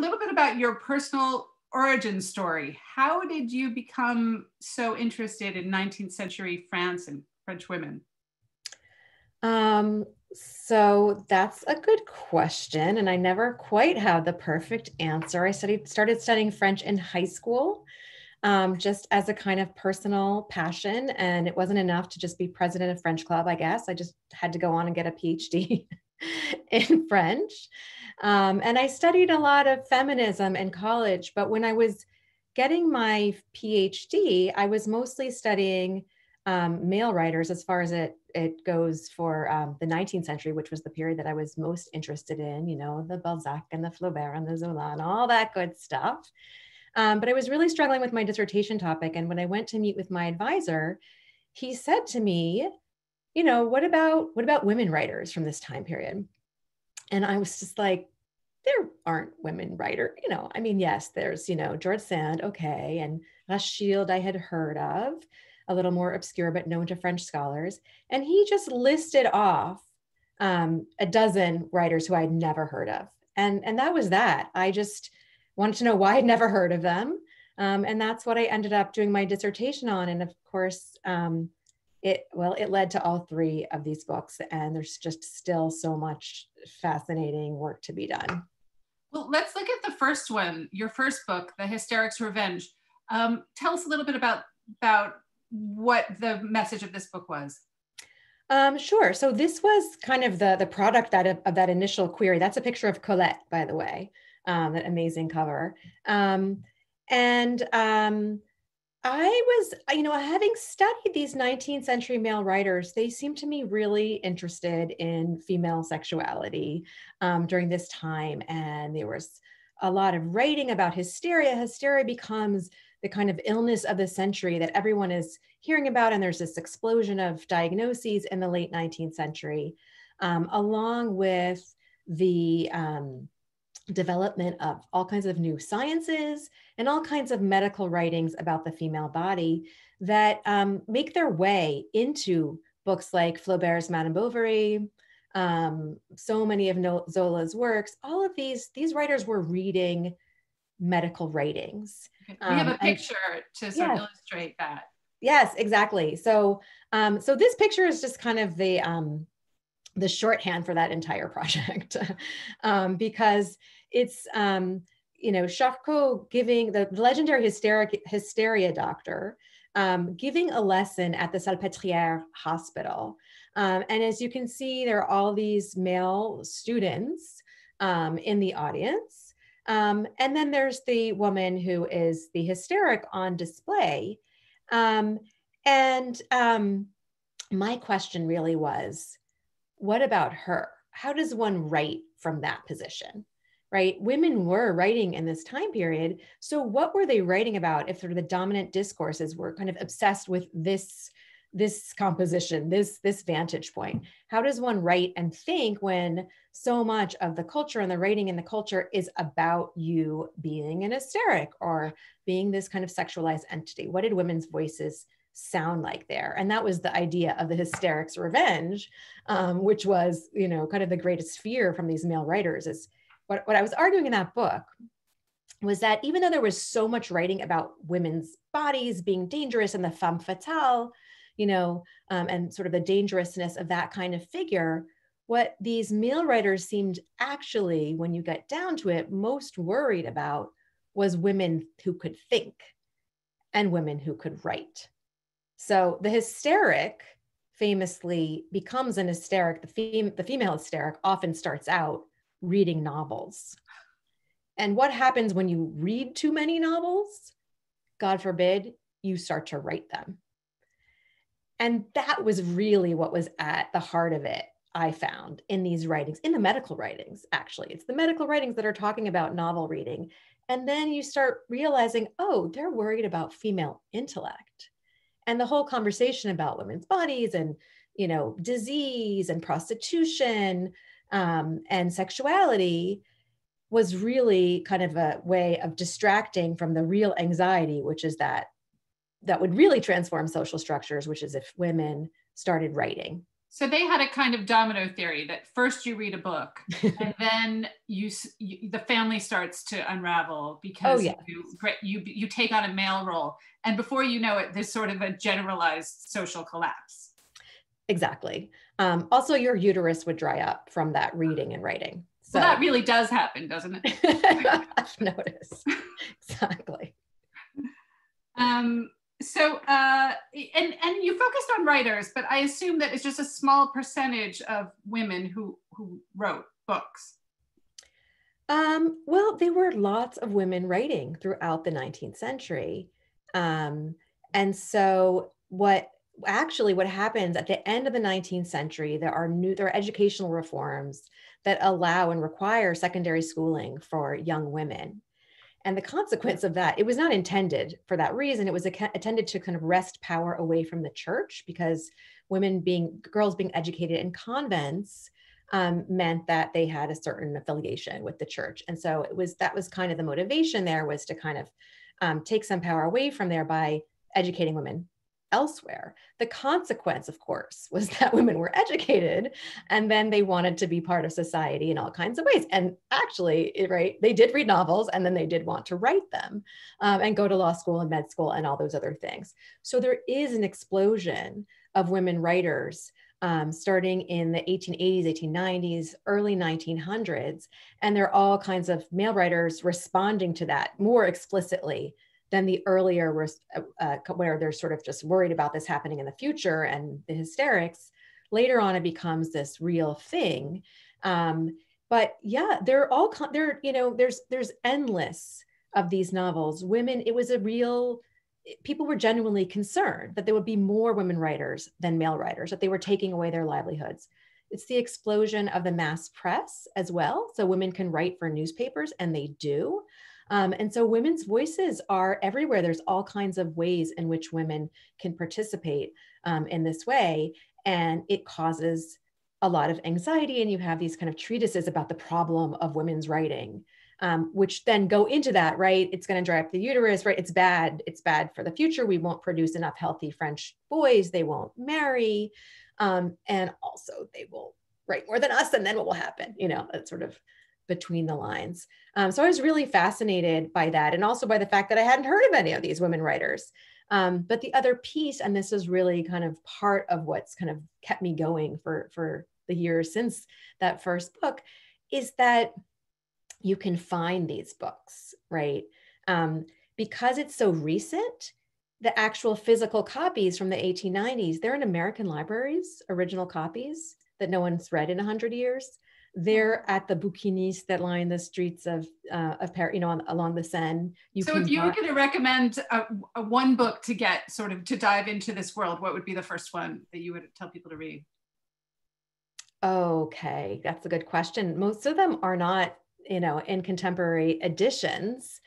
a little bit about your personal origin story. How did you become so interested in 19th century France and French women? Um, so that's a good question. And I never quite have the perfect answer. I studied, started studying French in high school. Um, just as a kind of personal passion. And it wasn't enough to just be president of French Club, I guess. I just had to go on and get a PhD in French. Um, and I studied a lot of feminism in college. But when I was getting my PhD, I was mostly studying um, male writers as far as it it goes for um, the 19th century, which was the period that I was most interested in, you know, the Balzac and the Flaubert and the Zola and all that good stuff. Um, but I was really struggling with my dissertation topic. And when I went to meet with my advisor, he said to me, you know, what about what about women writers from this time period? And I was just like, there aren't women writer, you know. I mean, yes, there's, you know, George Sand, okay, and Rachilde I had heard of a little more obscure but known to French scholars. And he just listed off um, a dozen writers who I'd never heard of. And, and that was that. I just wanted to know why I'd never heard of them. Um, and that's what I ended up doing my dissertation on. And of course, um, it well, it led to all three of these books, and there's just still so much fascinating work to be done. Well, let's look at the first one, your first book, The Hysterics Revenge. Um, tell us a little bit about about what the message of this book was. Um, sure. So this was kind of the the product that of, of, that initial query. That's a picture of Colette, by the way. Um, that amazing cover. Um, and um, I was, you know, having studied these 19th century male writers, they seemed to me really interested in female sexuality um, during this time, and there was a lot of writing about hysteria. Hysteria becomes the kind of illness of the century that everyone is hearing about. And there's this explosion of diagnoses in the late 19th century, um, along with the um, development of all kinds of new sciences and all kinds of medical writings about the female body that um, make their way into books like Flaubert's Madame Bovary, um, so many of Zola's works. All of these, these writers were reading medical writings. We have a um, picture and, to sort of illustrate that. Yes, exactly. So, um, so this picture is just kind of the um, the shorthand for that entire project, um, because it's um, you know Charcot giving the legendary hysteric, hysteria doctor um, giving a lesson at the Salpêtrière Hospital, um, and as you can see, there are all these male students um, in the audience. Um, and then there's the woman who is the hysteric on display. Um, and um, my question really was what about her? How does one write from that position? Right? Women were writing in this time period. So, what were they writing about if sort of the dominant discourses were kind of obsessed with this? this composition this this vantage point how does one write and think when so much of the culture and the writing in the culture is about you being an hysteric or being this kind of sexualized entity what did women's voices sound like there and that was the idea of the hysterics revenge um, which was you know kind of the greatest fear from these male writers is what, what i was arguing in that book was that even though there was so much writing about women's bodies being dangerous and the femme fatale you know, um, and sort of the dangerousness of that kind of figure, what these male writers seemed actually, when you get down to it, most worried about was women who could think and women who could write. So the hysteric famously becomes an hysteric. The, fem- the female hysteric often starts out reading novels. And what happens when you read too many novels? God forbid, you start to write them. And that was really what was at the heart of it, I found in these writings, in the medical writings, actually. It's the medical writings that are talking about novel reading. And then you start realizing, oh, they're worried about female intellect. And the whole conversation about women's bodies and, you know, disease and prostitution um, and sexuality was really kind of a way of distracting from the real anxiety, which is that that would really transform social structures, which is if women started writing So they had a kind of domino theory that first you read a book and then you, you, the family starts to unravel because oh, yeah. you, you you take on a male role and before you know it there's sort of a generalized social collapse. Exactly. Um, also, your uterus would dry up from that reading and writing. So well, that really does happen, doesn't it? I've noticed. exactly. Um, so uh, and and you focused on writers but i assume that it's just a small percentage of women who who wrote books um, well there were lots of women writing throughout the 19th century um, and so what actually what happens at the end of the 19th century there are new there are educational reforms that allow and require secondary schooling for young women and the consequence of that, it was not intended for that reason. It was intended to kind of wrest power away from the church because women being, girls being educated in convents um, meant that they had a certain affiliation with the church. And so it was, that was kind of the motivation there was to kind of um, take some power away from there by educating women elsewhere. The consequence, of course, was that women were educated and then they wanted to be part of society in all kinds of ways. And actually, right, they did read novels and then they did want to write them um, and go to law school and med school and all those other things. So there is an explosion of women writers. Um, starting in the 1880s, 1890s, early 1900s. And there are all kinds of male writers responding to that more explicitly than the earlier uh, uh, where they're sort of just worried about this happening in the future and the hysterics later on it becomes this real thing. Um, but yeah they're all there you know there's there's endless of these novels. Women it was a real people were genuinely concerned that there would be more women writers than male writers that they were taking away their livelihoods. It's the explosion of the mass press as well. So women can write for newspapers and they do um, and so women's voices are everywhere. There's all kinds of ways in which women can participate um, in this way. And it causes a lot of anxiety. And you have these kind of treatises about the problem of women's writing. Um, which then go into that, right? It's going to dry up the uterus, right? It's bad. It's bad for the future. We won't produce enough healthy French boys. They won't marry. Um, and also, they will write more than us. And then what will happen? You know, that sort of between the lines. Um, so I was really fascinated by that and also by the fact that I hadn't heard of any of these women writers. Um, but the other piece, and this is really kind of part of what's kind of kept me going for, for the years since that first book, is that you can find these books, right? Um, because it's so recent, the actual physical copies from the 1890s, they're in American libraries, original copies that no one's read in 100 years they're at the bouquinistes that line the streets of uh, of Paris, you know, on, along the Seine. You so, if you were going to recommend a, a one book to get sort of to dive into this world, what would be the first one that you would tell people to read? Okay, that's a good question. Most of them are not, you know, in contemporary editions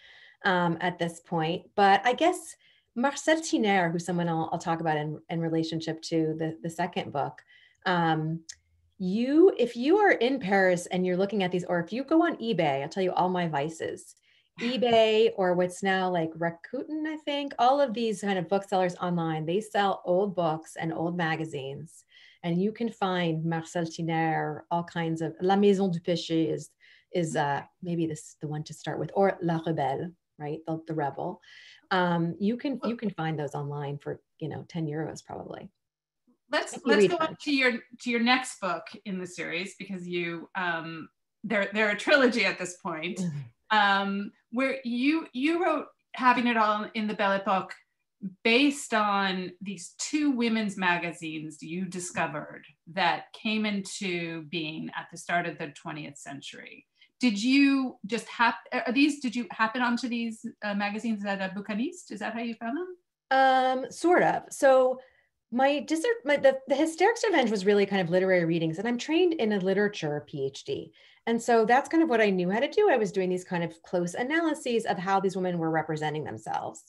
um, at this point, but I guess Marcelle Tinayre, who's someone I'll, I'll talk about in, in relationship to the, the second book, um, you if you are in paris and you're looking at these or if you go on ebay i'll tell you all my vices. ebay or what's now like rakuten i think all of these kind of booksellers online they sell old books and old magazines and you can find Marcelle Tinayre all kinds of la maison du péché is is uh, maybe this the one to start with or la rebelle right the, the rebel. Um, you can you can find those online for you know 10 euros probably let's let's go on to your to your next book in the series because you um they're they're a trilogy at this point. Mm-hmm. um where you you wrote having it all in the belle epoque based on these two women's magazines you discovered that came into being at the start of the 20th century. Did you just have are these did you happen onto these uh, magazines at a bouquiniste is that how you found them? Um sort of. So my dessert my the, the hysterics revenge was really kind of literary readings and i'm trained in a literature phd and so that's kind of what i knew how to do. I was doing these kind of close analyses of how these women were representing themselves.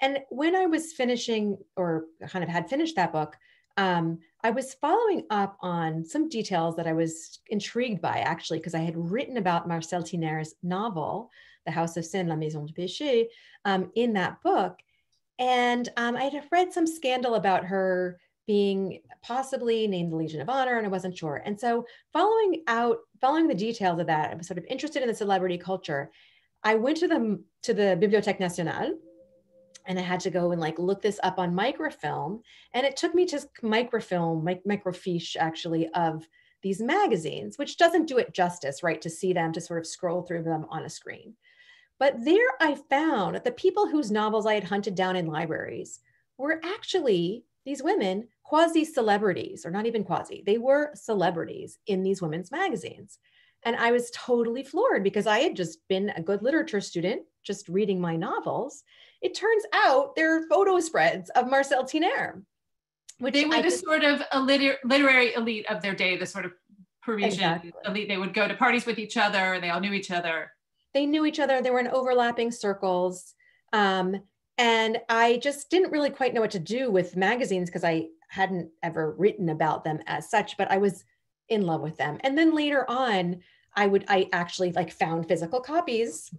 And when i was finishing or kind of had finished that book um, i was following up on some details that i was intrigued by actually because i had written about Marcelle Tinayre's novel the house of sin la maison du péché um, in that book and um, I had read some scandal about her being possibly named the Legion of Honor, and I wasn't sure. And so, following out, following the details of that, I was sort of interested in the celebrity culture. I went to the to the Bibliothèque Nationale, and I had to go and like look this up on microfilm, and it took me to microfilm, mic- microfiche actually of these magazines, which doesn't do it justice, right? To see them, to sort of scroll through them on a screen. But there I found that the people whose novels I had hunted down in libraries were actually these women quasi celebrities, or not even quasi, they were celebrities in these women's magazines. And I was totally floored because I had just been a good literature student, just reading my novels. It turns out there are photo spreads of Marcelle Tinayre. Which they were I the just, sort of a liter- literary elite of their day, the sort of Parisian exactly. elite. They would go to parties with each other, and they all knew each other. They knew each other, they were in overlapping circles. Um, and I just didn't really quite know what to do with magazines because I hadn't ever written about them as such, but I was in love with them. And then later on, I would, I actually like found physical copies.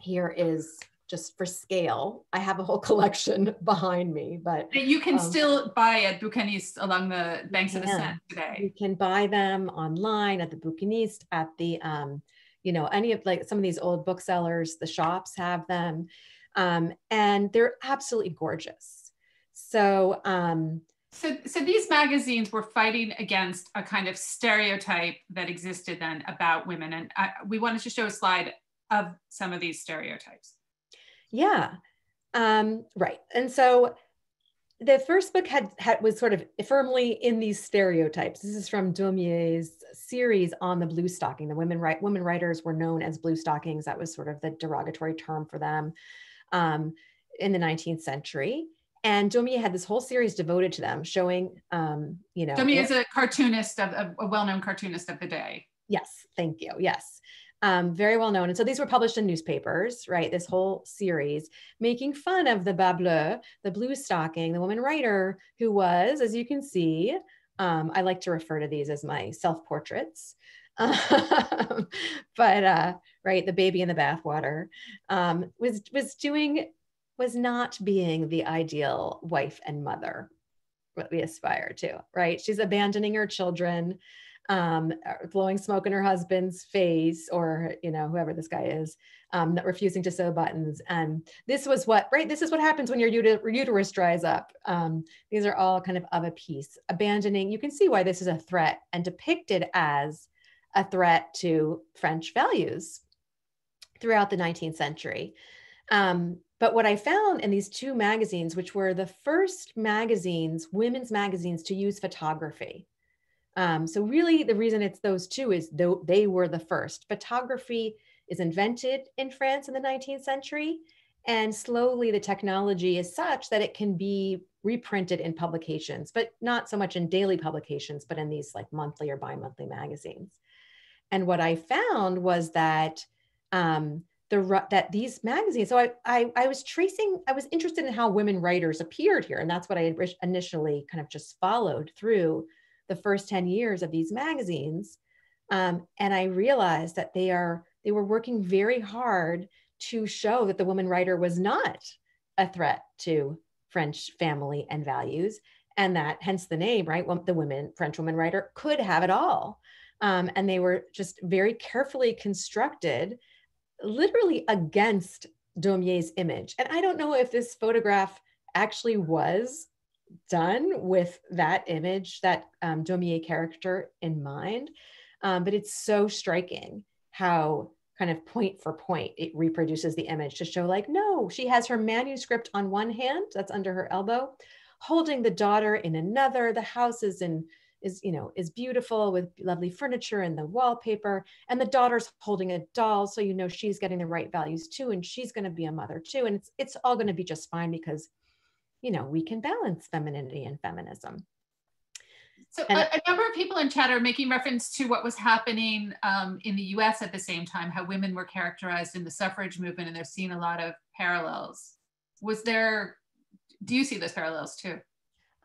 Here is just for scale. I have a whole collection behind me, but you can um, still buy at Bouquiniste along the banks of the Seine today. You can buy them online at the Bouquiniste, at the, um, you know, any of like some of these old booksellers, the shops have them. Um, and they're absolutely gorgeous. So, um, so, so these magazines were fighting against a kind of stereotype that existed then about women, and I, we wanted to show a slide of some of these stereotypes. Yeah, um, right. And so the first book had, had was sort of firmly in these stereotypes. This is from Daumier's series on the blue stocking. The women right women writers were known as blue stockings. That was sort of the derogatory term for them um, in the 19th century and Daumier had this whole series devoted to them, showing, um, you know. Daumier is a cartoonist of a well-known cartoonist of the day. Yes, thank you. Yes, um, very well known. And so these were published in newspapers, right? This whole series, making fun of the bas bleu, the blue stocking, the woman writer who was, as you can see, um, I like to refer to these as my self-portraits. Um, but uh, right, the baby in the bathwater um, was was doing was not being the ideal wife and mother what we aspire to right she's abandoning her children um, blowing smoke in her husband's face or you know whoever this guy is um, not refusing to sew buttons. And this was what right this is what happens when your uterus dries up. Um, these are all kind of of a piece. Abandoning you can see why this is a threat and depicted as a threat to french values throughout the 19th century. Um, but what I found in these two magazines, which were the first magazines, women's magazines, to use photography. Um, so really, the reason it's those two is though they were the first. Photography is invented in France in the 19th century, and slowly the technology is such that it can be reprinted in publications, but not so much in daily publications, but in these like monthly or bi-monthly magazines. And what I found was that um, the that these magazines so I, I i was tracing i was interested in how women writers appeared here and that's what i initially kind of just followed through the first 10 years of these magazines um, and i realized that they are they were working very hard to show that the woman writer was not a threat to french family and values and that hence the name right well, the women french woman writer could have it all um, and they were just very carefully constructed literally against Daumier's image. And I don't know if this photograph actually was done with that image, that um, character in mind, um, but it's so striking how kind of point for point it reproduces the image to show like no she has her manuscript on one hand that's under her elbow holding the daughter in another. The house is in is you know is beautiful with lovely furniture and the wallpaper. And the daughter's holding a doll so you know she's getting the right values too and she's going to be a mother too. And it's it's all going to be just fine because you know we can balance femininity and feminism so and, a, a, number of people in chat are making reference to what was happening um, in the US at the same time, how women were characterized in the suffrage movement, and they're seeing a lot of parallels. Was there, do you see those parallels too?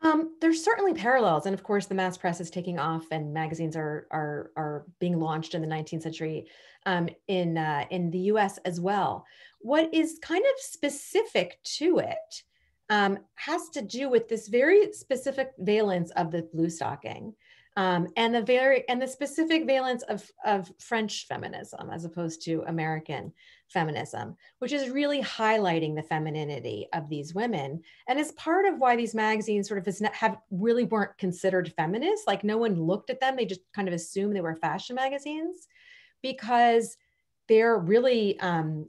Um, there's certainly parallels, and of course, the mass press is taking off, and magazines are are are being launched in the 19th century um, in uh, in the U.S. as well. What is kind of specific to it um, has to do with this very specific valence of the blue stocking um, and the very and the specific valence of, of French feminism as opposed to American feminism, which is really highlighting the femininity of these women, and is part of why these magazines sort of have really weren't considered feminist. Like no one looked at them; they just kind of assumed they were fashion magazines because they're really um,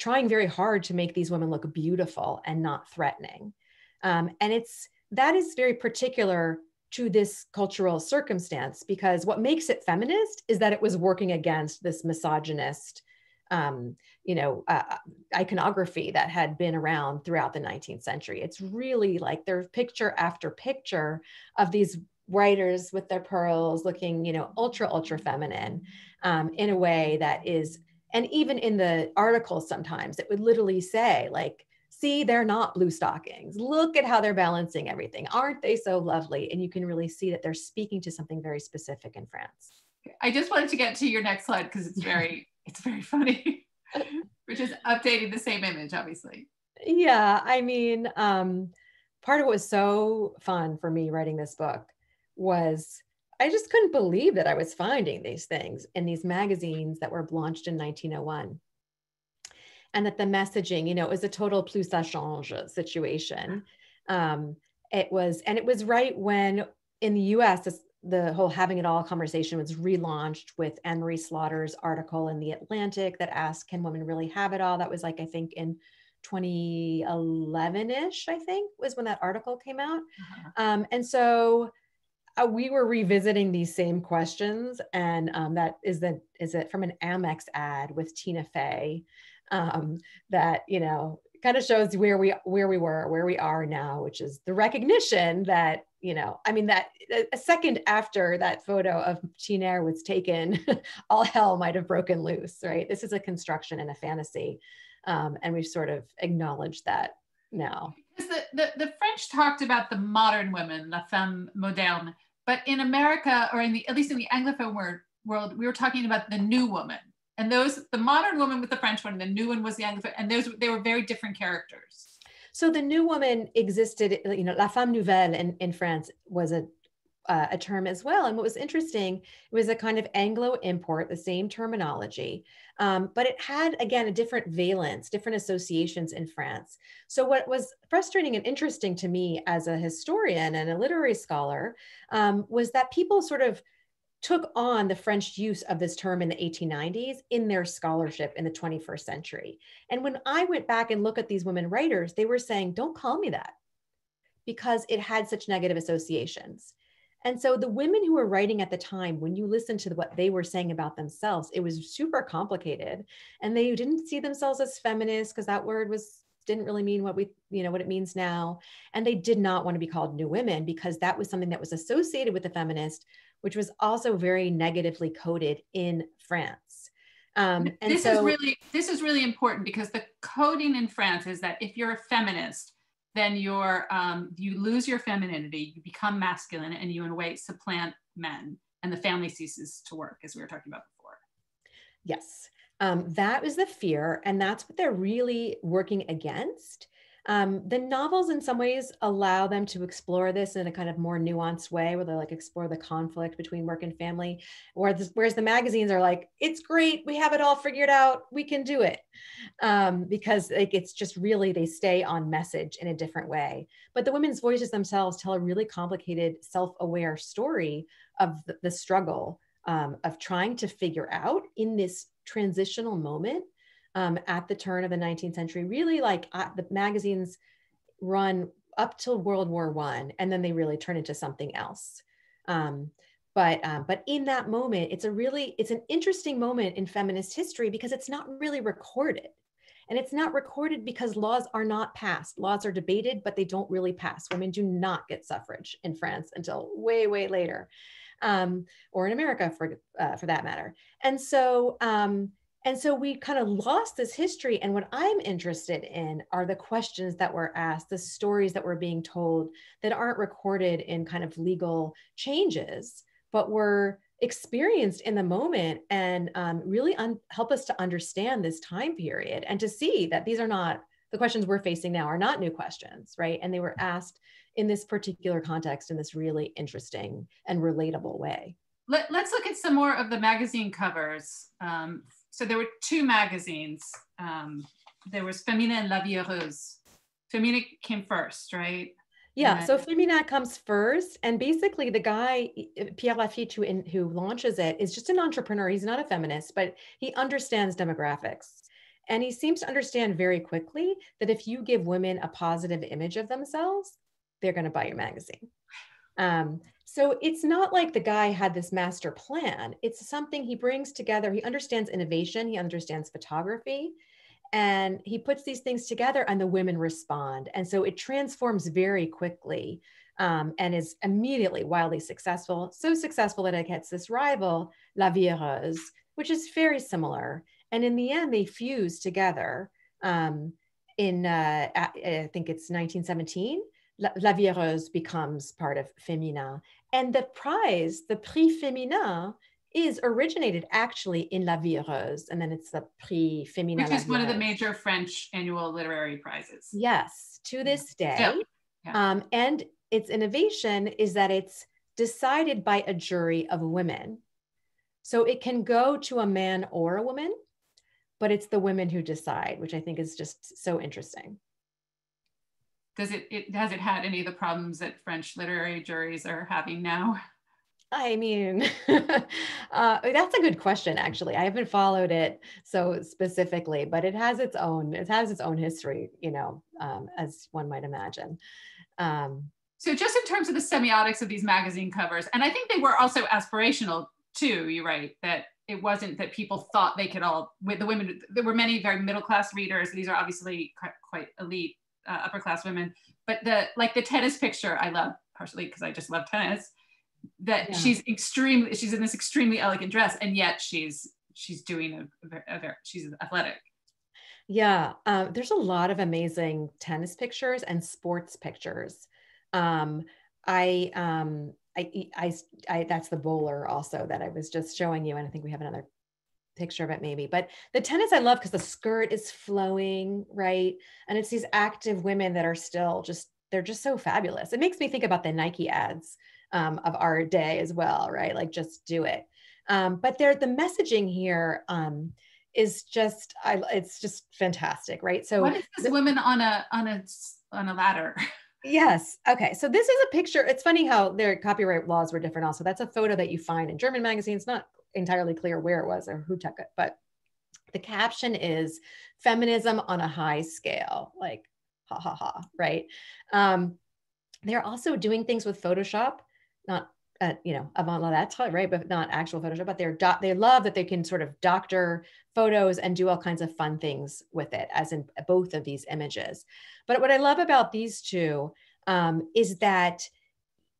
trying very hard to make these women look beautiful and not threatening. Um, and it's that is very particular to this cultural circumstance because what makes it feminist is that it was working against this misogynist um, you know uh, iconography that had been around throughout the 19th century it's really like there's picture after picture of these writers with their pearls looking you know ultra ultra feminine um, in a way that is and even in the articles sometimes it would literally say like see they're not blue stockings. Look at how they're balancing everything. Aren't they so lovely? And you can really see that they're speaking to something very specific in france. I just wanted to get to your next slide because it's very it's very funny. Which is updating the same image obviously. Yeah i mean um part of what was so fun for me writing this book was I just couldn't believe that I was finding these things in these magazines that were launched in 1901 and that the messaging, you know, was a total plus ça change situation. Um, it was, and it was right when in the US, this, the whole having it all conversation was relaunched with Anne Marie Slaughter's article in The Atlantic that asked, Can women really have it all? That was like, I think, in 2011 ish, I think, was when that article came out. Uh-huh. Um, and so, uh, we were revisiting these same questions, and um, that is that is it from an Amex ad with Tina Fey, um, that you know kind of shows where we where we were where we are now which is the recognition that you know i mean that a second after that photo of Tina was taken all hell might have broken loose right? This is a construction and a fantasy um, and we've sort of acknowledged that now. Because the, the, the french talked about the modern women la femme moderne but in america or in the at least in the anglophone word, world we were talking about the new woman. And those the modern woman with the french one the new one was the anglophone and those they were very different characters. So the new woman existed you know la femme nouvelle in, in france was a uh, a term as well. And what was interesting, was a kind of Anglo import, the same terminology, um, but it had, again, a different valence, different associations in France. So, what was frustrating and interesting to me as a historian and a literary scholar um, was that people sort of took on the French use of this term in the 1890s in their scholarship in the 21st century. And when I went back and look at these women writers, they were saying, don't call me that because it had such negative associations. And so the women who were writing at the time, when you listen to what they were saying about themselves, it was super complicated. And they didn't see themselves as feminists because that word was didn't really mean what we you know what it means now and they did not want to be called new women because that was something that was associated with the feminist which was also very negatively coded in France. Um, and this so, is really this is really important because the coding in France is that if you're a feminist, then you're um, you lose your femininity, you become masculine, and you in a way supplant men, and the family ceases to work, as we were talking about before. Yes, um, that was the fear, and that's what they're really working against. Um, the novels, in some ways, allow them to explore this in a kind of more nuanced way, where they like explore the conflict between work and family. Whereas, whereas the magazines are like, "It's great, we have it all figured out, we can do it," um, because like it's just really they stay on message in a different way. But the women's voices themselves tell a really complicated, self-aware story of the, the struggle um, of trying to figure out in this transitional moment um, at the turn of the 19th century. Really, like uh, the magazines run up till World War One, and then they really turn into something else. Um, but um, but in that moment, it's a really it's an interesting moment in feminist history because it's not really recorded. And it's not recorded because laws are not passed. Laws are debated, but they don't really pass. Women do not get suffrage in France until way, way later, um, or in America for uh, for that matter. And so um, and so we kind of lost this history. And what I'm interested in are the questions that were asked, the stories that were being told that aren't recorded in kind of legal changes, but were experienced in the moment and um, really un- help us to understand this time period and to see that these are not the questions we're facing now are not new questions, right? And they were asked in this particular context in this really interesting and relatable way. Let, us look at some more of the magazine covers. Um, so there were two magazines. Um, there was Femina and La Vie Heureuse. Femina came first, right? Yeah, so Femina comes first, and basically the guy Pierre Lafitte who in, who launches it is just an entrepreneur. He's not a feminist, but he understands demographics, and he seems to understand very quickly that if you give women a positive image of themselves, they're going to buy your magazine. Um, so it's not like the guy had this master plan. It's something he brings together. He understands innovation. He understands photography and he puts these things together and the women respond and so it transforms very quickly um, and is immediately wildly successful so successful that it gets this rival la vie heureuse which is very similar and in the end they fuse together um, in uh, i think it's 1917 la, la vie heureuse becomes part of femina and the prize the prix femina is originated actually in La Vie Heureuse, and then it's the Prix Femina. Which is one of the major French annual literary prizes. Yes, to this day. Yeah. Yeah. Um, and its innovation is that it's decided by a jury of women. So it can go to a man or a woman, but it's the women who decide, which I think is just so interesting. Does it, it has it had any of the problems that French literary juries are having now? I mean, uh, that's a good question. Actually, I haven't followed it so specifically, but it has its own. It has its own history, you know, um, as one might imagine. Um, so, just in terms of the semiotics of these magazine covers, and I think they were also aspirational too. You're right that it wasn't that people thought they could all. With the women, there were many very middle class readers. These are obviously quite elite uh, upper class women, but the like the tennis picture I love partially because I just love tennis that yeah. she's extremely she's in this extremely elegant dress and yet she's she's doing a, a, a she's athletic yeah uh, there's a lot of amazing tennis pictures and sports pictures um, I, um, I, I, I, that's the bowler also that I was just showing you. And I think we have another picture of it maybe, but the tennis I love because the skirt is flowing, right? And it's these active women that are still just, they're just so fabulous. It makes me think about the Nike ads um, of our day as well, right? Like just do it. Um, but there, the messaging here um, is just, I, it's just fantastic, right? So what is this the, woman on a on a on a ladder? Yes. Okay. So this is a picture. It's funny how their copyright laws were different. Also, that's a photo that you find in German magazines. Not entirely clear where it was or who took it, but the caption is feminism on a high scale. Like, ha ha ha. Right. Um, they're also doing things with Photoshop not uh, you know avant la lettre, right? But not actual Photoshop. But they're do- they love that they can sort of doctor photos and do all kinds of fun things with it, as in both of these images. But what I love about these two um, is that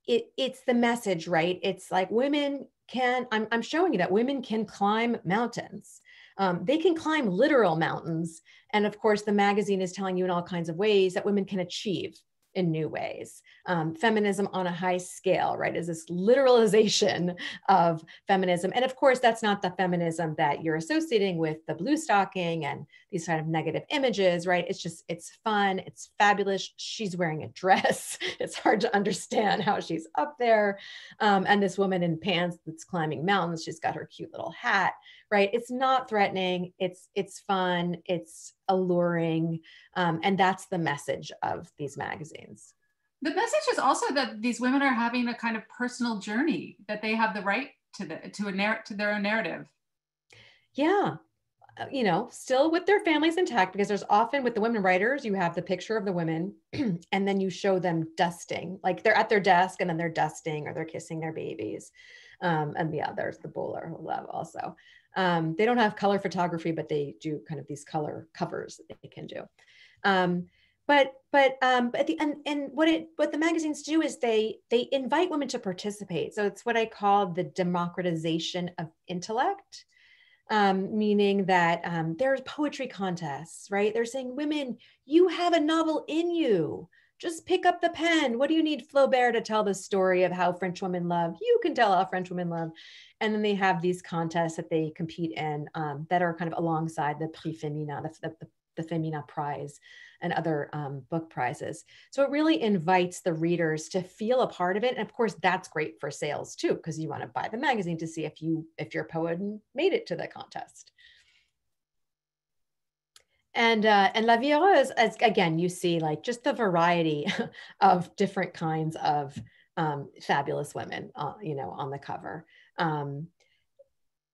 it it's the message, right? It's like women can. I'm I'm showing you that women can climb mountains. Um, they can climb literal mountains, and of course, the magazine is telling you in all kinds of ways that women can achieve in new ways. Um, feminism on a high scale, right, is this literalization of feminism. And of course, that's not the feminism that you're associating with the blue stocking and these kind of negative images, right? It's just, it's fun, it's fabulous. She's wearing a dress. It's hard to understand how she's up there. Um, and this woman in pants that's climbing mountains, she's got her cute little hat, right? It's not threatening. It's, it's fun. It's alluring. Um, and that's the message of these magazines. The message is also that these women are having a kind of personal journey, that they have the right to the to a narr- to their own narrative. Yeah, you know, still with their families intact, because there's often with the women writers, you have the picture of the women and then you show them dusting, like they're at their desk and then they're dusting or they're kissing their babies. Um, and yeah, there's the bowler who love also. Um, they don't have color photography, but they do kind of these color covers that they can do. Um, but but um, but the and, and what it what the magazines do is they they invite women to participate. So it's what I call the democratization of intellect. Um, meaning that um, there's poetry contests, right? They're saying, women, you have a novel in you. Just pick up the pen. What do you need Flaubert to tell the story of how French women love? You can tell how French women love. And then they have these contests that they compete in um, that are kind of alongside the Prix Femina, the, the, the Femina Prize and other um, book prizes. So it really invites the readers to feel a part of it. And of course, that's great for sales too, because you want to buy the magazine to see if you if your poem made it to the contest. And uh, and La Vie Heureuse, as again, you see like just the variety of different kinds of um, fabulous women, uh, you know, on the cover. Um,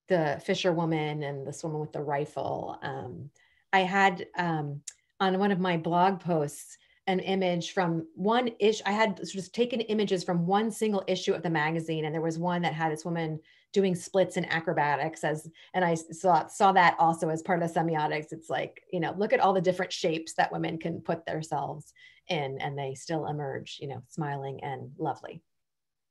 the fisherwoman and this woman with the rifle. Um, I had um, on one of my blog posts an image from one issue. I had just taken images from one single issue of the magazine, and there was one that had this woman doing splits and acrobatics as and I saw saw that also as part of the semiotics. It's like, you know, look at all the different shapes that women can put themselves in and they still emerge, you know, smiling and lovely.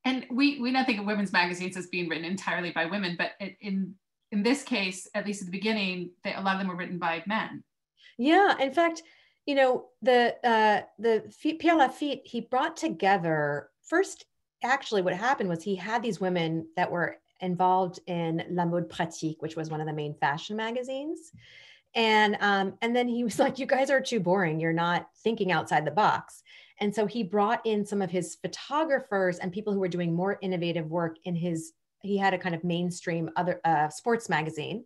And we we don't think of women's magazines as being written entirely by women, but in in this case, at least at the beginning, they, a lot of them were written by men. Yeah, in fact, you know the uh, the Pierre Lafitte he brought together first. Actually, what happened was he had these women that were involved in La Mode Pratique, which was one of the main fashion magazines. And um, and then he was like, "You guys are too boring. You're not thinking outside the box." And so he brought in some of his photographers and people who were doing more innovative work in his. He had a kind of mainstream other uh, sports magazine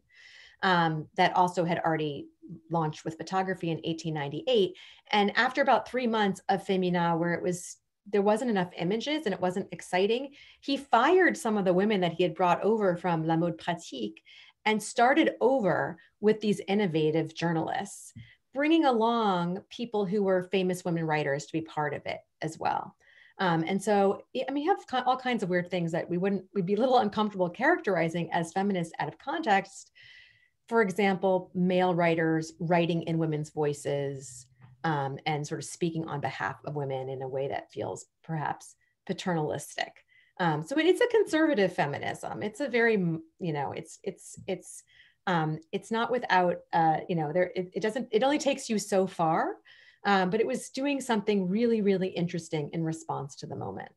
um, that also had already launched with photography in 1898. And after about three months of Femina, where it was there wasn't enough images and it wasn't exciting, he fired some of the women that he had brought over from La Mode Pratique and started over with these innovative journalists, bringing along people who were famous women writers to be part of it as well. Um, and so, I mean, you have all kinds of weird things that we wouldn't, we'd be a little uncomfortable characterizing as feminists out of context. For example, male writers writing in women's voices, um, and sort of speaking on behalf of women in a way that feels perhaps paternalistic. Um, so it's a conservative feminism. It's a very, you know, it's it's it's um, it's not without, uh, you know, there it, it, doesn't. It only takes you so far, um, but it was doing something really, really interesting in response to the moment.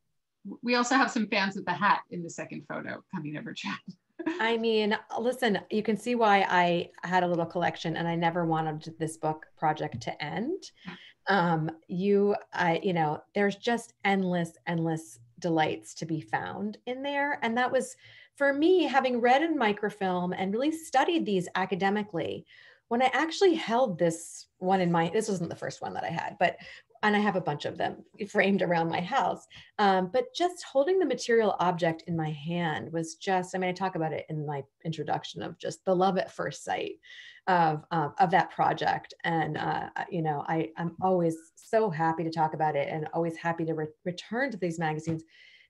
We also have some fans with the hat in the second photo coming over chat. I mean, listen, you can see why I had a little collection and I never wanted this book project to end. Um, you, I, you know, there's just endless, endless delights to be found in there. And that was for me, having read in microfilm and really studied these academically, when I actually held this one in my, this wasn't the first one that I had, but and I have a bunch of them framed around my house. Um, but just holding the material object in my hand was just, I mean, I talk about it in my introduction of just the love at first sight of, um, of that project. And, uh, you know, I, I'm always so happy to talk about it and always happy to re- return to these magazines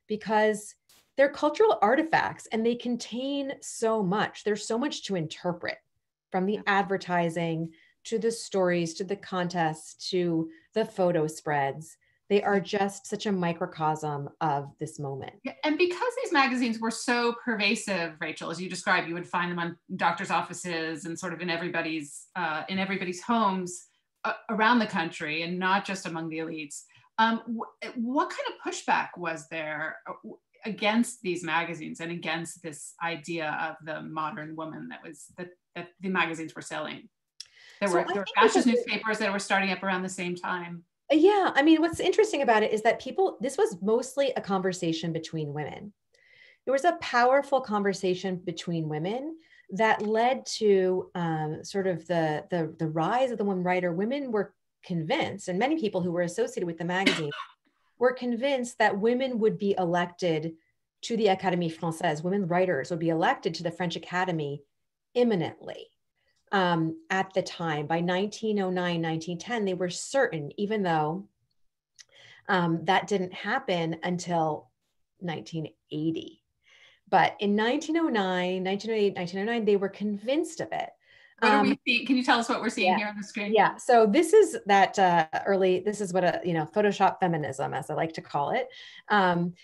because they're cultural artifacts and they contain so much. There's so much to interpret from the advertising to the stories, to the contests, to the photo spreads. They are just such a microcosm of this moment. And because these magazines were so pervasive, Rachel, as you described, you would find them on doctors' offices and sort of in everybody's uh, in everybody's homes uh, around the country, and not just among the elites. Um, wh- what kind of pushback was there uh, against these magazines and against this idea of the modern woman that was that, that the magazines were selling? There were, so there were fascist newspapers that were starting up around the same time. Yeah, I mean, what's interesting about it is that people, this was mostly a conversation between women. It was a powerful conversation between women that led to um, sort of the, the, the rise of the woman writer. Women were convinced, and many people who were associated with the magazine were convinced that women would be elected to the Académie Française. Women writers would be elected to the French Academy imminently um, at the time. By 1909, 1910, they were certain, even though um, that didn't happen until 1980. But in 1909, 1908, 1909, they were convinced of it. What are we um, seeing? Can you tell us what we're seeing yeah, here on the screen? Yeah. So this is that uh, early. This is what a you know Photoshop feminism, as I like to call it. Um,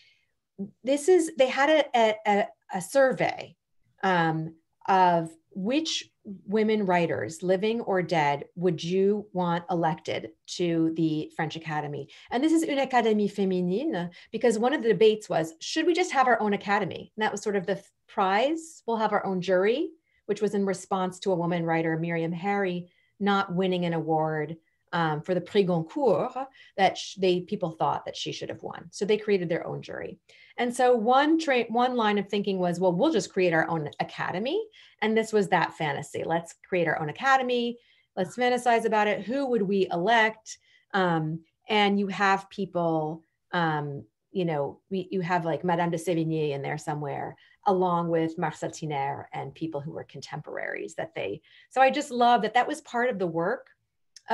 this is they had a a, a survey um, of which women writers, living or dead, would you want elected to the French Academy? And this is une académie féminine because one of the debates was should we just have our own academy? And that was sort of the prize. We'll have our own jury, which was in response to a woman writer, Myriam Harry, not winning an award um, for the Prix Goncourt that sh- they people thought that she should have won. So they created their own jury. And so one tra- one line of thinking was, well, we'll just create our own academy. And this was that fantasy. Let's create our own academy. Let's fantasize about it. Who would we elect? Um, and you have people, um, you know, we, you have like Madame de Sévigné in there somewhere, along with Marcel Tiner and people who were contemporaries that they. So I just love that that was part of the work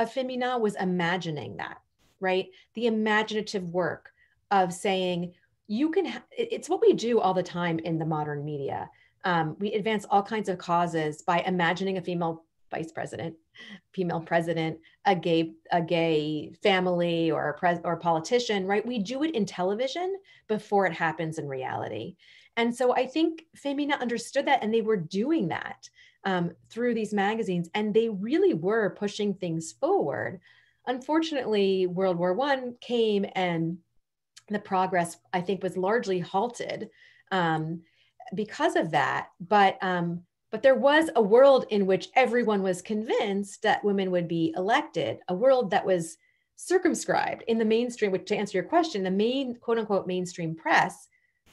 Femina was imagining that, right? The imaginative work of saying, you can, ha- it's what we do all the time in the modern media. Um, we advance all kinds of causes by imagining a female vice president, female president, a gay a gay family or a pres- or a politician, right? We do it in television before it happens in reality. And so I think Femina understood that and they were doing that um, through these magazines and they really were pushing things forward. Unfortunately, World War One came and the progress I think was largely halted um, because of that. But um, but there was a world in which everyone was convinced that women would be elected, a world that was circumscribed in the mainstream, which to answer your question, the main quote unquote mainstream press,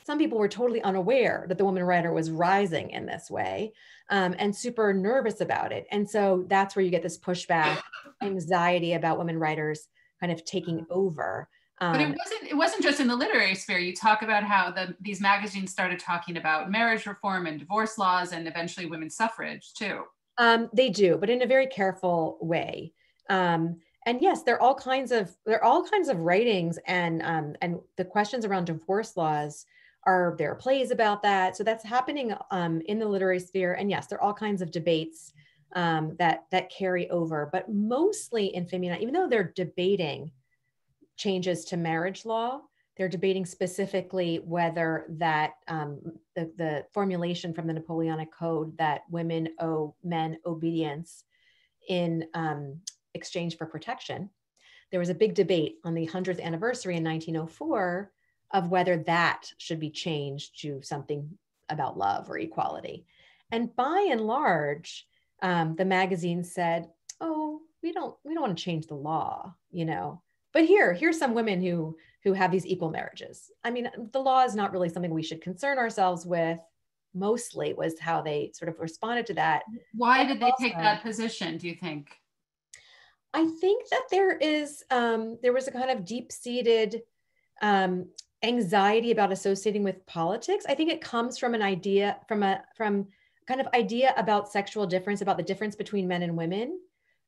some people were totally unaware that the woman writer was rising in this way um, and super nervous about it. And so that's where you get this pushback, anxiety about women writers kind of taking over. Um, but it wasn't. It wasn't just in the literary sphere. You talk about how the these magazines started talking about marriage reform and divorce laws, and eventually women's suffrage too. Um, they do, but in a very careful way. Um, and yes, there are all kinds of there are all kinds of writings, and um, and the questions around divorce laws are there plays about that. So that's happening um, in the literary sphere. And yes, there are all kinds of debates um, that that carry over, but mostly in Femina, even though they're debating changes to marriage law. They're debating specifically whether that um, the, the formulation from the Napoleonic Code that women owe men obedience in um, exchange for protection. There was a big debate on the 100th anniversary in 1904 of whether that should be changed to something about love or equality. And by and large, um, the magazine said, "Oh, we don't we don't want to change the law, you know? But here here's some women who who have these equal marriages. I mean the law is not really something we should concern ourselves with. Mostly was how they sort of responded to that. Why did they also, take that position do you think? I think that there is um, there was a kind of deep-seated um, anxiety about associating with politics i think it comes from an idea from a from kind of idea about sexual difference about the difference between men and women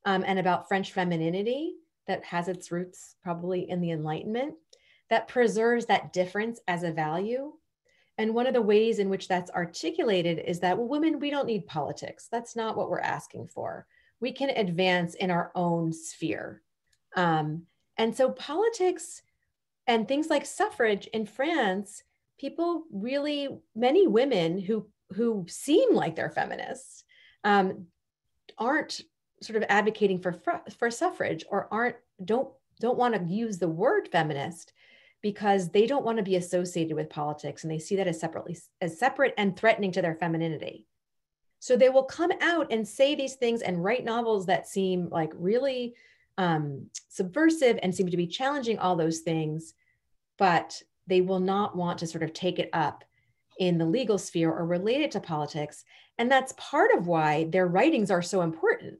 um, and about french femininity that has its roots probably in the Enlightenment that preserves that difference as a value. And one of the ways in which that's articulated is that, well, women, we don't need politics. That's not what we're asking for. We can advance in our own sphere. Um, and so, politics and things like suffrage in France, people really, many women who who seem like they're feminists um, aren't sort of advocating for for suffrage or aren't don't don't want to use the word feminist because they don't want to be associated with politics and they see that as separately as separate and threatening to their femininity. So they will come out and say these things and write novels that seem like really um, subversive and seem to be challenging all those things but they will not want to sort of take it up in the legal sphere or relate it to politics and that's part of why their writings are so important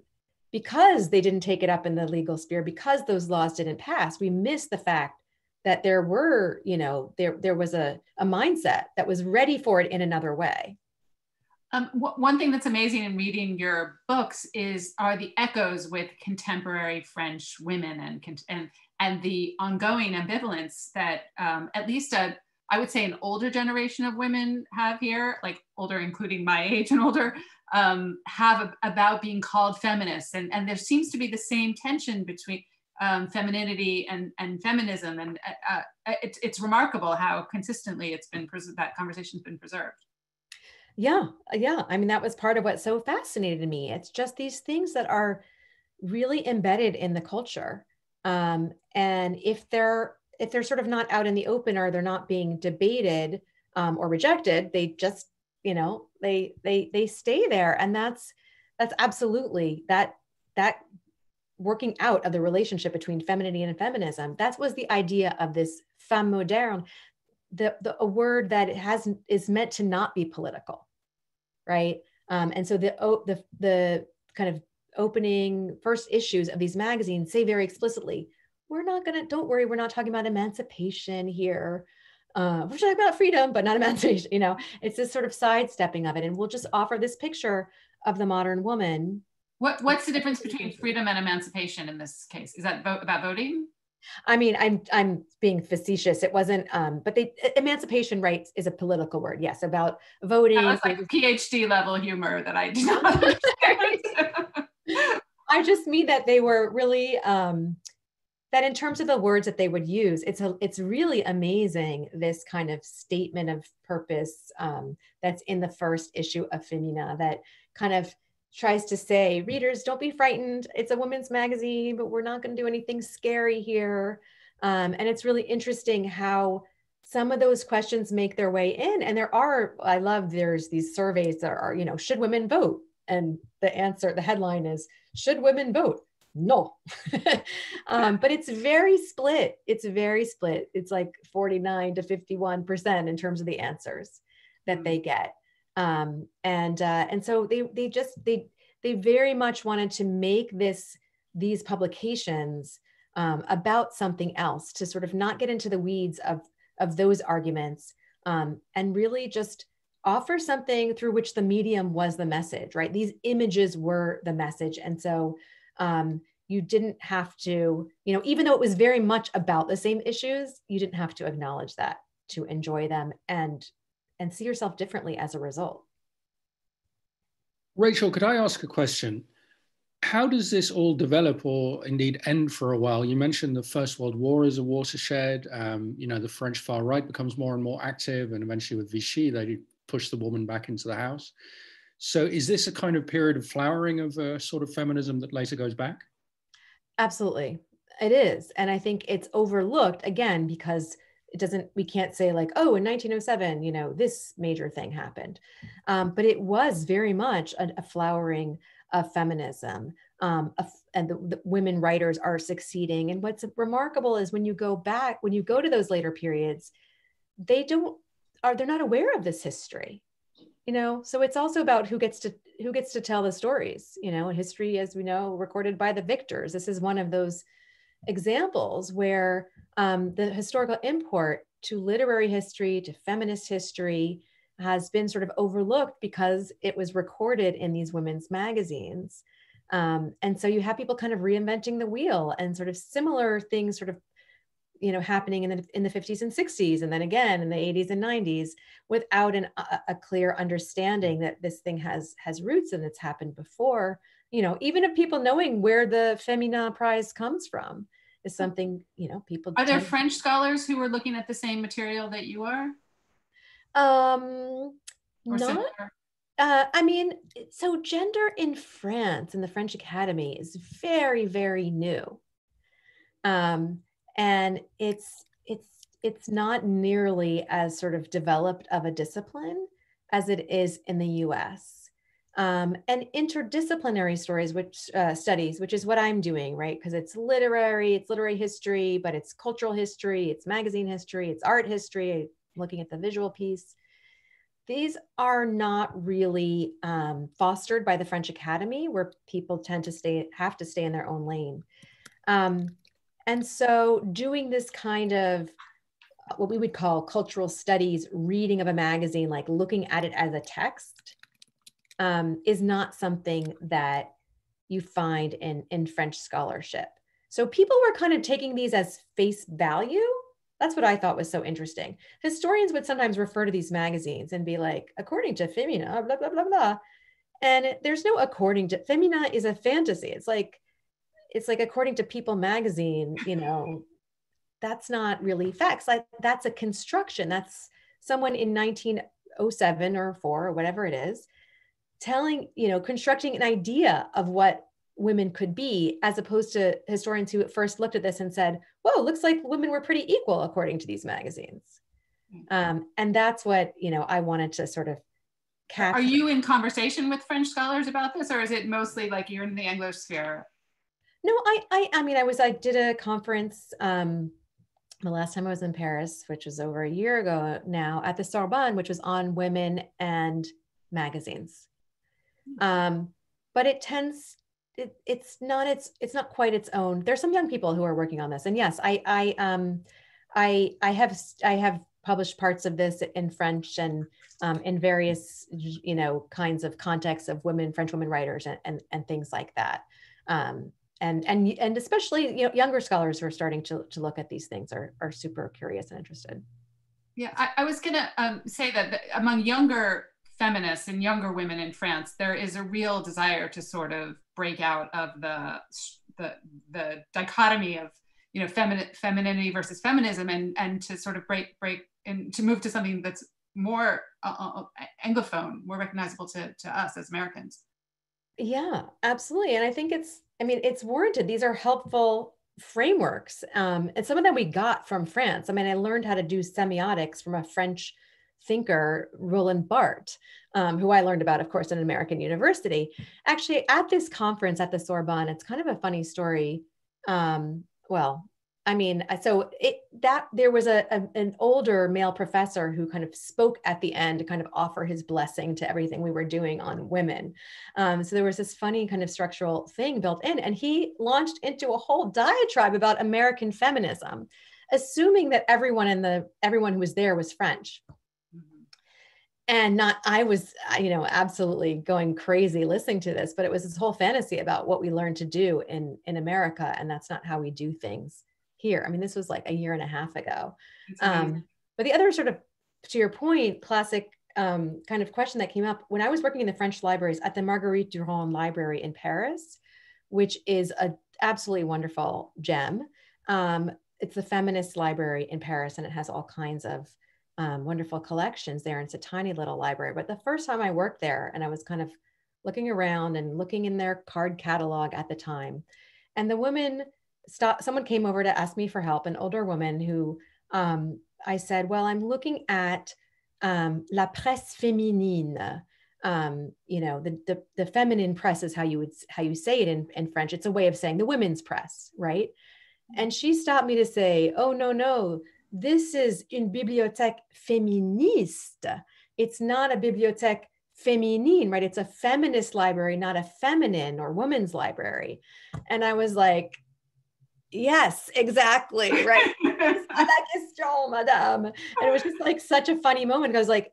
because they didn't take it up in the legal sphere, because those laws didn't pass, we miss the fact that there were, you know, there there was a, a mindset that was ready for it in another way. Um, one thing that's amazing in reading your books is are the echoes with contemporary French women and and and the ongoing ambivalence that um, at least a I would say an older generation of women have here, like older, including my age and older, um, have a, about being called feminists. And, and there seems to be the same tension between um, femininity and, and feminism. And uh, uh, it's, it's remarkable how consistently it's been, pres- that conversation's been preserved. Yeah, yeah. I mean, that was part of what so fascinated me. It's just these things that are really embedded in the culture. Um, and if they're if they're sort of not out in the open or they're not being debated um, or rejected, they just you know they they they stay there and that's that's absolutely that that working out of the relationship between femininity and feminism. That was the idea of this femme moderne, the, the a word that has is meant to not be political, right? Um, and so the oh the the kind of opening first issues of these magazines say very explicitly, we're not gonna. Don't worry, we're not talking about emancipation here. Uh, we're talking about freedom, but not emancipation. You know, it's this sort of sidestepping of it, and we'll just offer this picture of the modern woman what What's the difference between freedom and emancipation in this case? Is that about voting? I mean, I'm I'm being facetious. It wasn't, um, but they emancipation rights is a political word. Yes, about voting. That was like PhD level humor that I do not understand. I just mean that they were really um, that in terms of the words that they would use, it's a it's really amazing this kind of statement of purpose um, that's in the first issue of Femina that kind of tries to say, readers, don't be frightened. It's a women's magazine, but we're not going to do anything scary here. Um, and it's really interesting how some of those questions make their way in. And there are, I love there's these surveys that are, you know, should women vote? And the answer, the headline is, should women vote? No. um, but it's very split. It's very split. It's like 49 to 51% in terms of the answers that they get um, and uh, and so they they just they they very much wanted to make this these publications um, about something else to sort of not get into the weeds of of those arguments um, and really just offer something through which the medium was the message right these images were the message and so um, you didn't have to you know even though it was very much about the same issues you didn't have to acknowledge that to enjoy them and and see yourself differently as a result. Rachel, could I ask a question? How does this all develop or indeed end for a while? You mentioned the First World War is a watershed. Um, you know, the French far right becomes more and more active, and eventually with Vichy, they push the woman back into the house. So, is this a kind of period of flowering of a sort of feminism that later goes back? Absolutely, it is. And I think it's overlooked again because it doesn't we can't say like oh in 1907 you know this major thing happened um, but it was very much a, a flowering of feminism um, a, and the, the, women writers are succeeding and what's remarkable is when you go back when you go to those later periods they don't are they're not aware of this history you know? So it's also about who gets to who gets to tell the stories you know? History as we know recorded by the victors. This is one of those examples where um, the historical import to literary history, to feminist history, has been sort of overlooked because it was recorded in these women's magazines. Um, and so you have people kind of reinventing the wheel and sort of similar things sort of you know happening in the in the 50s and 60s and then again in the 80s and 90s without an, a, a clear understanding that this thing has has roots and it's happened before. You know even of people knowing where the femina prize comes from is something you know people are there french scholars who are looking at the same material that you are? Um or not uh, I mean, so gender in France in the French Academy is very, very new, um, and it's it's it's not nearly as sort of developed of a discipline as it is in the U.S um, and interdisciplinary stories, which uh, studies, which is what I'm doing, right? Because it's literary, it's literary history, but it's cultural history, it's magazine history, it's art history, looking at the visual piece. These are not really um, fostered by the French Academy, where people tend to stay, have to stay in their own lane. Um, and so doing this kind of what we would call cultural studies reading of a magazine, like looking at it as a text, um, is not something that you find in, in French scholarship. So people were kind of taking these as face value. That's what I thought was so interesting. Historians would sometimes refer to these magazines and be like, according to Femina, blah, blah, blah, blah. And there's no according to, Femina is a fantasy. It's like, it's like according to People magazine, you know, that's not really facts. Like that's a construction. That's someone in 1907 or four or whatever it is telling, you know, constructing an idea of what women could be, as opposed to historians who at first looked at this and said, whoa, looks like women were pretty equal according to these magazines. Mm-hmm. Um, and that's what, you know, I wanted to sort of. Are you in conversation with French scholars about this, or is it mostly like you're in the Anglosphere? No, I, I, I mean, I was, I did a conference um, the last time I was in Paris, which was over a year ago now, at the Sorbonne, which was on women and magazines. Hmm. Um, but it tends, it, it's not, it's, it's not quite its own. There's some young people who are working on this, and yes, I, I, um, I, I have, I have published parts of this in French and um, in various, you know, kinds of contexts of women, French women writers, and and, and things like that. Um, and and and especially you know younger scholars who are starting to, to look at these things are are super curious and interested. Yeah i, I was gonna um, say that among younger feminists and younger women in france there is a real desire to sort of break out of the the, the dichotomy of you know feminine femininity versus feminism and and to sort of break break and to move to something that's more uh, uh, anglophone more recognizable to, to us as americans. Yeah absolutely and i think it's I mean, it's warranted. These are helpful frameworks. Um, and some of them we got from France. I mean, I learned how to do semiotics from a French thinker, Roland Barthes, um, who I learned about, of course, in an American university. Actually, at this conference at the Sorbonne, it's kind of a funny story. Um, well, I mean, uh, so it that there was a, a, an older male professor who kind of spoke at the end to kind of offer his blessing to everything we were doing on women. Um, so there was this funny kind of structural thing built in, and he launched into a whole diatribe about American feminism, assuming that everyone in the everyone who was there was French mm-hmm. and not i was you know absolutely going crazy listening to this but it was this whole fantasy about what we learned to do in in america and that's not how we do things here. I mean, this was like a year and a half ago. Um, but the other sort of, to your point, classic um, kind of question that came up when I was working in the French libraries at the Marguerite Durand Library in Paris, which is a absolutely wonderful gem. Um, it's the feminist library in Paris, and it has all kinds of um, wonderful collections there. And it's a tiny little library. But the first time I worked there, and I was kind of looking around and looking in their card catalog at the time, and the women stop, someone came over to ask me for help, an older woman who um, I said, well, I'm looking at um, la presse féminine. Um, you know, the, the, the feminine press is how you would, how you say it in, in French. It's a way of saying the women's press, right? And she stopped me to say, oh, no, no, this is une bibliothèque féministe. It's not a bibliothèque féminine, right? It's a feminist library, not a feminine or women's library. And I was like, Yes, exactly. Right. madame. And it was just like such a funny moment. I was like,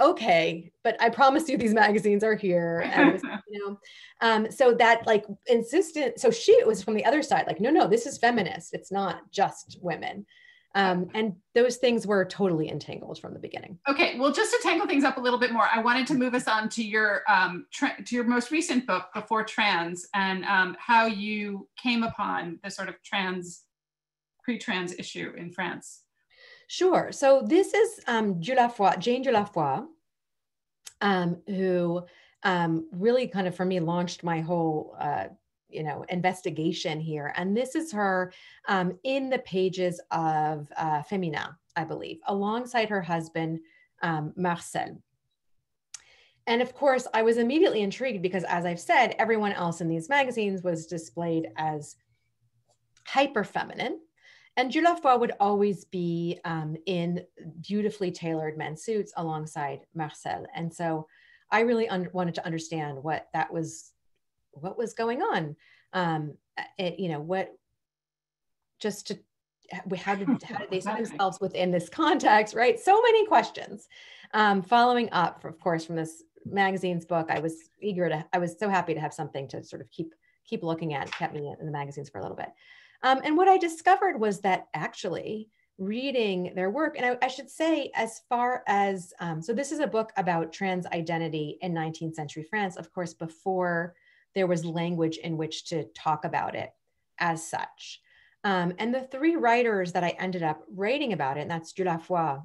okay, but I promise you these magazines are here. And was, you know, um, so that like insistent, so she was from the other side, like, no, no, this is feminist. It's not just women. Um, and those things were totally entangled from the beginning. Okay, well, just to tangle things up a little bit more, I wanted to move us on to your um, to your most recent book, Before Trans, and um, how you came upon the sort of trans pre-trans issue in France. Sure. So this is um, Dieulafoy, Jane Dieulafoy, um, who um, really kind of for me launched my whole uh, you know investigation here and this is her um, in the pages of uh, femina i believe alongside her husband um, marcel and of course i was immediately intrigued because as i've said everyone else in these magazines was displayed as hyper feminine and Dieulafoy would always be um, in beautifully tailored men's suits alongside Marcel. And so I really wanted to understand what that was what was going on? Um it, you know what just to how did how did they see themselves within this context right? So many questions. Um following up of course from this magazine's book i was eager to i was so happy to have something to sort of keep keep looking at kept me in the magazines for a little bit. Um, and what i discovered was that actually reading their work and I, I should say as far as um, so this is a book about trans identity in 19th century france of course before there was language in which to talk about it as such. Um, and the three writers that I ended up writing about it, and that's Dieulafoy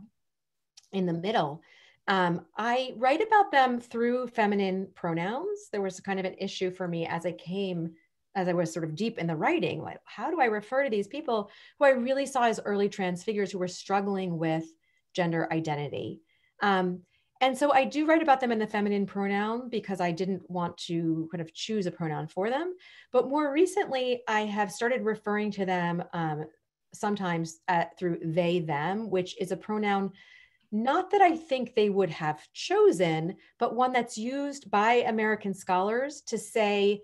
in the middle, um, I write about them through feminine pronouns. There was kind of an issue for me as I came, as I was sort of deep in the writing, like how do I refer to these people who I really saw as early trans figures who were struggling with gender identity? Um, and so I do write about them in the feminine pronoun because I didn't want to kind of choose a pronoun for them. But more recently, I have started referring to them um, sometimes at, through they, them, which is a pronoun not that I think they would have chosen, but one that's used by American scholars to say,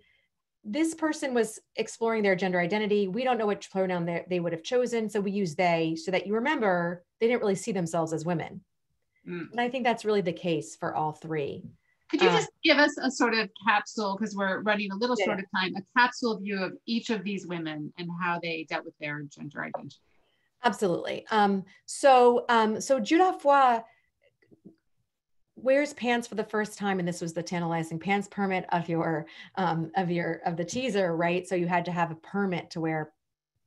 this person was exploring their gender identity. We don't know which pronoun they, they would have chosen. So we use they so that you remember they didn't really see themselves as women. Mm. And I think that's really the case for all three. Could you uh, just give us a sort of capsule, because we're running a little yeah. short of time, a capsule view of each of these women and how they dealt with their gender identity? Absolutely. Um, so, um, so Dieulafoy wears pants for the first time, and this was the tantalizing pants permit of your um, of your of the teaser, right? So you had to have a permit to wear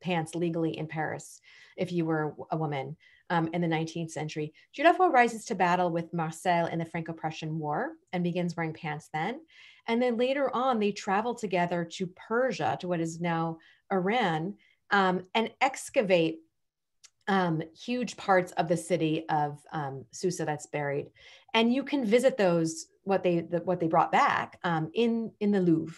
pants legally in Paris if you were a woman um, in the 19th century. Judah rises to battle with Marcel in the Franco-Prussian War and begins wearing pants then. And then later on, they travel together to Persia, to what is now Iran, um, and excavate um, huge parts of the city of um, Susa that's buried, and you can visit those what they the, what they brought back um, in in the Louvre,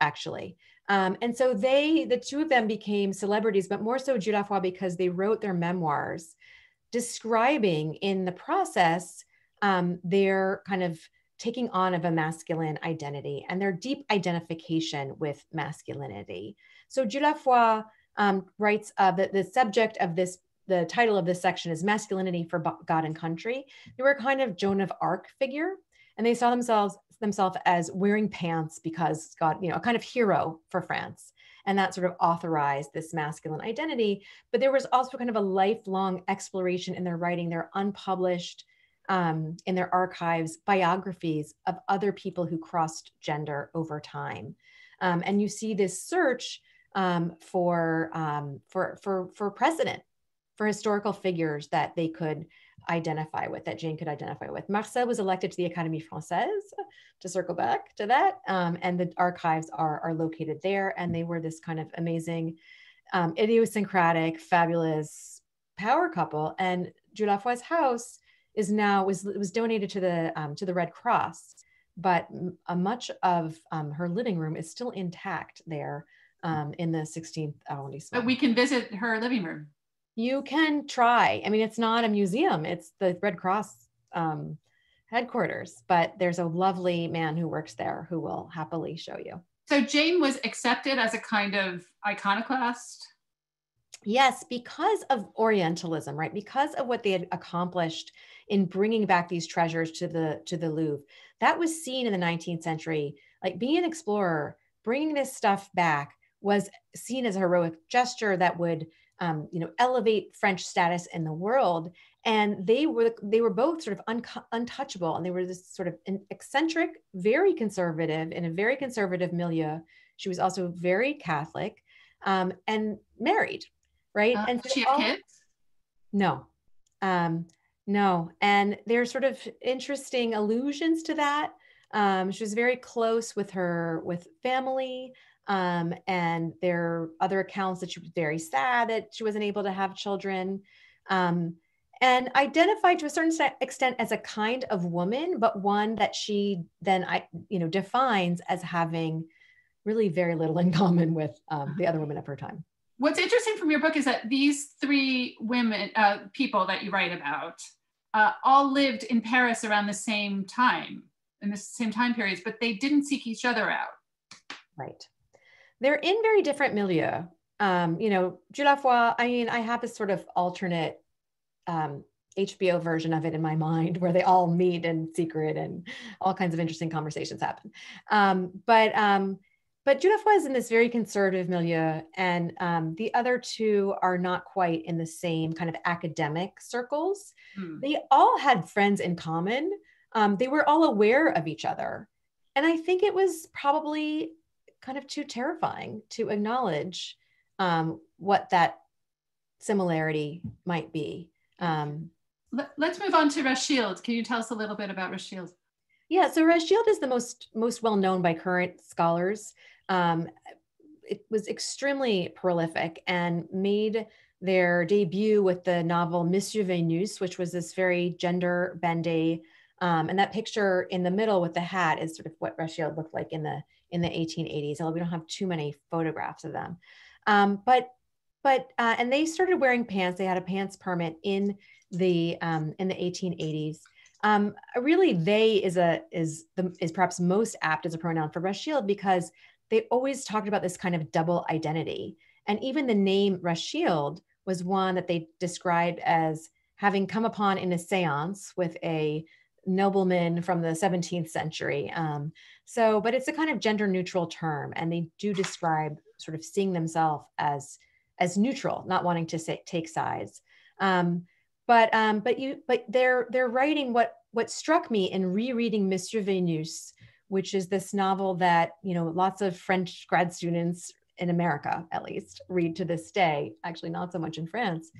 actually. Um, and so they the two of them became celebrities, but more so Judah because they wrote their memoirs, describing in the process um, their kind of taking on of a masculine identity and their deep identification with masculinity. So Dieulafoy um, writes uh, that the subject of this the title of this section is Masculinity for God and Country. They were a kind of Joan of Arc figure, and they saw themselves themselves as wearing pants because God, you know, a kind of hero for France. And that sort of authorized this masculine identity. But there was also kind of a lifelong exploration in their writing, their unpublished um, in their archives biographies of other people who crossed gender over time. Um, and you see this search um, for, um, for, for, for precedent for historical figures that they could identify with, that Jane could identify with. Marcel was elected to the Académie Française, to circle back to that, um, and the archives are, are located there. And they were this kind of amazing, um, idiosyncratic, fabulous power couple. And Dieulafoy's house is now was was donated to the um, to the Red Cross, but a much of um, her living room is still intact there um, in the 16th arrondissement. But we can visit her living room you can try. I mean, it's not a museum, it's the Red Cross um, headquarters, but there's a lovely man who works there who will happily show you. So Jane was accepted as a kind of iconoclast. Yes, because of Orientalism, right? Because of what they had accomplished in bringing back these treasures to the to the Louvre. That was seen in the 19th century. Like being an explorer, bringing this stuff back was seen as a heroic gesture that would um, you know, elevate French status in the world. And they were they were both sort of un- untouchable, and they were this sort of an eccentric, very conservative in a very conservative milieu. She was also very Catholic um, and married, right? Uh, and so she have kids? No, um, no. And there's sort of interesting allusions to that. Um, she was very close with her with family. Um, and there are other accounts that she was very sad that she wasn't able to have children. Um, and identified to a certain extent as a kind of woman, but one that she then, I, you know, defines as having really very little in common with um, the other women of her time. What's interesting from your book is that these three women, uh, people that you write about, uh, all lived in Paris around the same time, in the same time periods, but they didn't seek each other out. Right they're in very different milieu. Um, you know, Dieulafoy, I mean, I have this sort of alternate um, HBO version of it in my mind where they all meet in secret and all kinds of interesting conversations happen. Um, but um, but Dieulafoy is in this very conservative milieu, and um, the other two are not quite in the same kind of academic circles. Hmm. They all had friends in common. Um, they were all aware of each other. And I think it was probably kind of too terrifying to acknowledge um, what that similarity might be. Um, Let's move on to Rachilde. Can you tell us a little bit about Rachilde? Yeah, so Rachilde is the most most well known by current scholars. Um, it was extremely prolific and made their debut with the novel Monsieur Venus, which was this very gender bendy Um, and that picture in the middle with the hat is sort of what Rachilde looked like in the in the 1880s. Although we don't have too many photographs of them, um, but but uh, and they started wearing pants. They had a pants permit in the um, in the 1880s. Um, really, they is a is the is perhaps most apt as a pronoun for Rachilde because they always talked about this kind of double identity, and even the name Rachilde was one that they described as having come upon in a séance with a nobleman from the 17th century. Um, so, but it's a kind of gender neutral term, and they do describe sort of seeing themselves as as neutral, not wanting to say, take sides. Um, but um, but you but they're they're writing what what struck me in rereading Monsieur Venus, which is this novel that you know lots of French grad students in America at least read to this day. Actually, not so much in France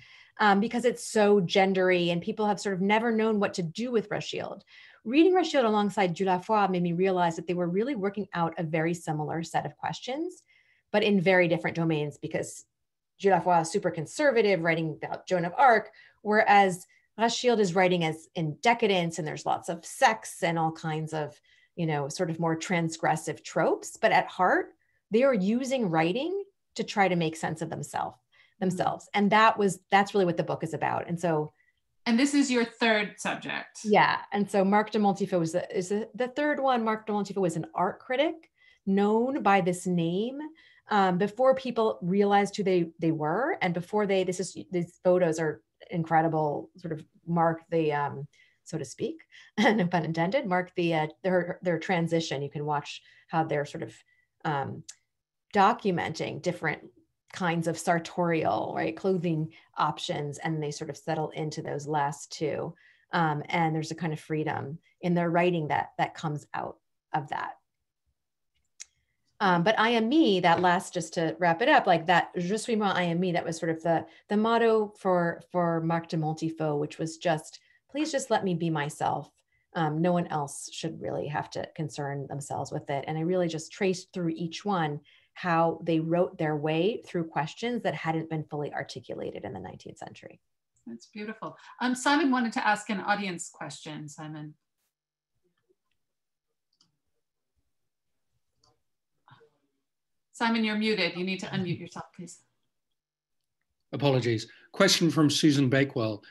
um, because it's so gendery and people have sort of never known what to do with Rachilde. Reading Rachilde alongside Jules made me realize that they were really working out a very similar set of questions, but in very different domains because Jules is super conservative, writing about Joan of Arc, whereas Rachilde is writing as in decadence and there's lots of sex and all kinds of, you know, sort of more transgressive tropes. But at heart, they are using writing to try to make sense of themselves mm-hmm. themselves and that was that's really what the book is about and so and this is your third subject. Yeah and so Marc de Montifaud was the, is the, the third one. Marc de Montifaud was an art critic known by this name um, before people realized who they they were and before they this is these photos are incredible sort of mark the um, so to speak no pun intended mark the uh, their their transition. You can watch how they're sort of um, documenting different kinds of sartorial, right, clothing options, and they sort of settle into those last two. Um, and there's a kind of freedom in their writing that that comes out of that. Um, but I am me, that last, just to wrap it up, like that, je suis moi, I am me, that was sort of the, the motto for, for Marc de Montifaud, which was just, please just let me be myself. Um, no one else should really have to concern themselves with it. And I really just traced through each one how they wrote their way through questions that hadn't been fully articulated in the 19th century. That's beautiful. Um, Simon wanted to ask an audience question, Simon. Simon, you're muted. You need to unmute yourself, please. Apologies. Question from Susan Bakewell.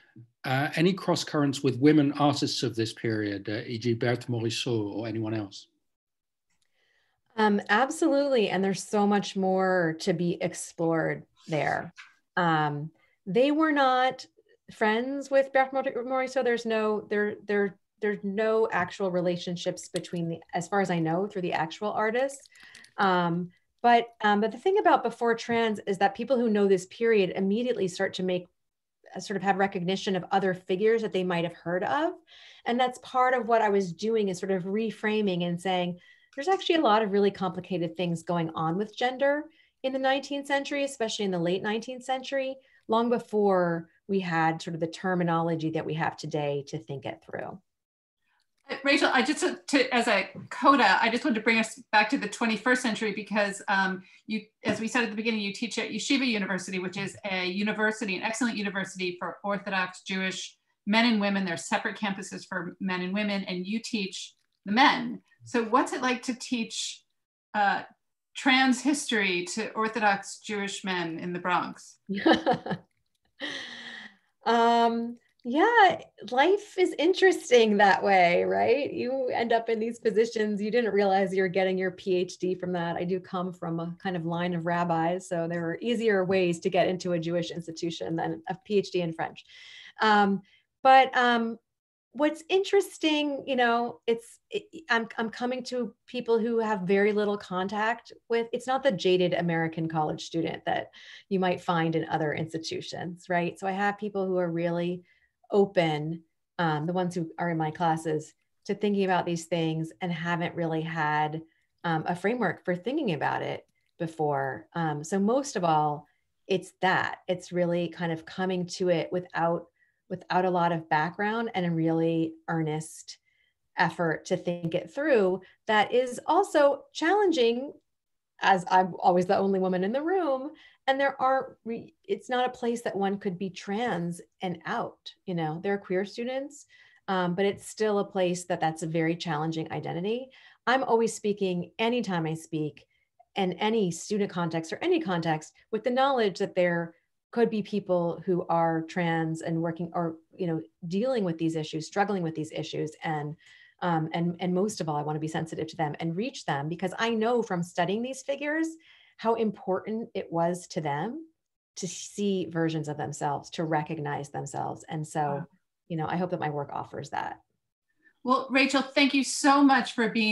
Uh, any cross currents with women artists of this period, uh, e.g. Berthe Morisot or anyone else? Um, absolutely. And there's so much more to be explored there. Um, they were not friends with Berthe Morisot. There's no, there, there, there's no actual relationships between the, as far as I know, through the actual artists. Um, but, um, but the thing about before trans is that people who know this period immediately start to make uh, sort of have recognition of other figures that they might have heard of. And that's part of what I was doing is sort of reframing and saying, there's actually a lot of really complicated things going on with gender in the 19th century, especially in the late 19th century, long before we had sort of the terminology that we have today to think it through. Uh, Rachel, I just to, as a coda, I just wanted to bring us back to the 21st century because um, you, as we said at the beginning, you teach at Yeshiva University, which is a university, an excellent university for Orthodox Jewish men and women. There are separate campuses for men and women, and you teach the men. So, what's it like to teach uh, trans history to Orthodox Jewish men in the Bronx? um, yeah, life is interesting that way, right? You end up in these positions. You didn't realize you were getting your PhD from that. I do come from a kind of line of rabbis, so there are easier ways to get into a Jewish institution than a PhD in French. Um, but um, what's interesting you know it's it, i'm i'm coming to people who have very little contact with it's not the jaded american college student that you might find in other institutions right? So i have people who are really open um, the ones who are in my classes to thinking about these things and haven't really had um, a framework for thinking about it before. Um, so most of all it's that it's really kind of coming to it without without a lot of background and a really earnest effort to think it through that is also challenging as I'm always the only woman in the room and there are re- it's not a place that one could be trans and out you know there are queer students um, but it's still a place that that's a very challenging identity. I'm always speaking anytime I speak in any student context or any context with the knowledge that there could be people who are trans and working or you know dealing with these issues struggling with these issues and um, and and most of all i want to be sensitive to them and reach them because i know from studying these figures how important it was to them to see versions of themselves to recognize themselves and so you know i hope that my work offers that. Well rachel thank you so much for being